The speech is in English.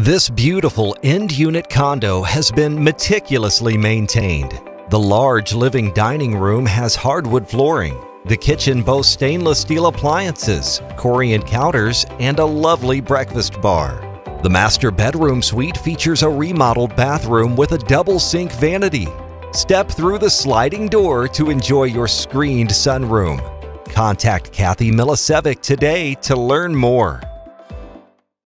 This beautiful end unit condo has been meticulously maintained. The large living dining room has hardwood flooring. The kitchen boasts stainless steel appliances, Corian counters, and a lovely breakfast bar. The master bedroom suite features a remodeled bathroom with a double sink vanity. Step through the sliding door to enjoy your screened sunroom. Contact Kathy Milicevic today to learn more.